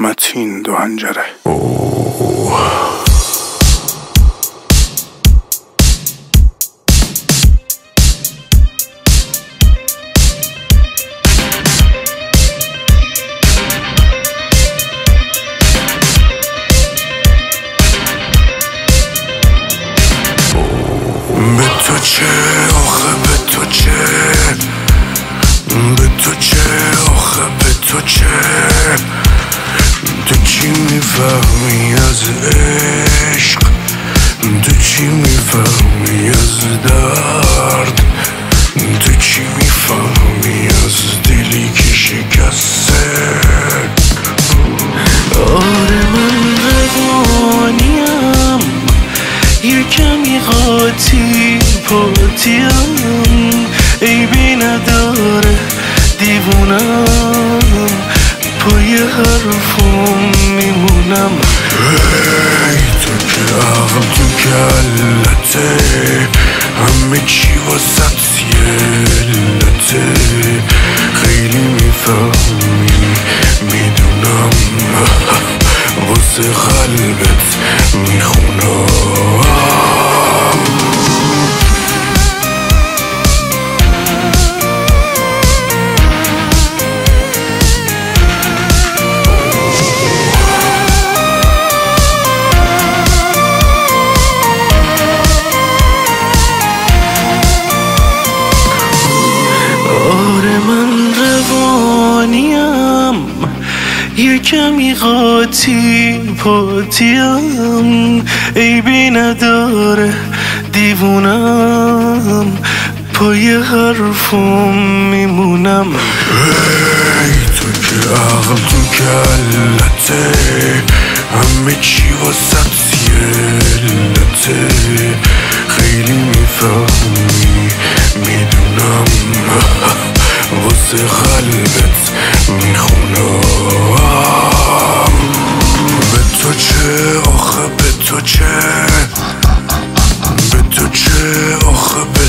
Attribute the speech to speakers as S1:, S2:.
S1: متین دو هنجره به تو چه؟ آخه به تو چه؟ به تو چه؟ آخه به تو چه؟ می‌فهمی از عشق تو چی می‌فهمی از درد؟ تو چی می‌فهمی از دلی که شکسته؟
S2: آره من روانیم یه کمی قاطی پاتیم. عیبی نداره دیوونم پای حرفم میمونم
S1: ای تو که عقل تو کلته همه چی واسط یلته خیلی می‌فهمی می‌دونم. واسه قلبت
S2: آره من روانیم یه کمی قاطی پاتیم. عیبی نداره دیوونم پای حرفم میمونم.
S1: ای تو که عقل تو کلته همه چی واسط یلته خیلی می‌فهمی واسه قلبت می‌خونم به تو چه آخه به تو چه به تو چه آخه به